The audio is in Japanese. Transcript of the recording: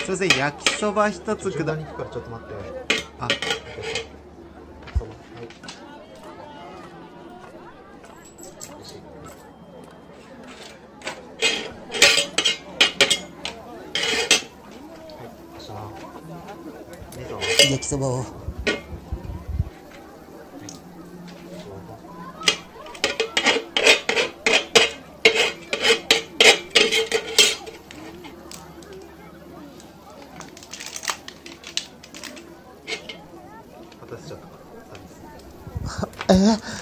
すいません焼きそば一つくだ順番に行くからちょっと待って。あ。焼きそばをたせちゃったからサービスえ？